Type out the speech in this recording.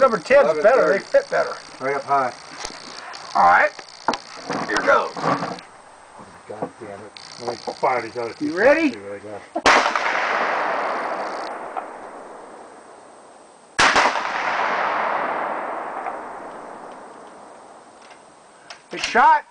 number 10's better. They fit better. Right up high. All right. Here goes. God damn it. Let me fire these other two. You ready? Good shot.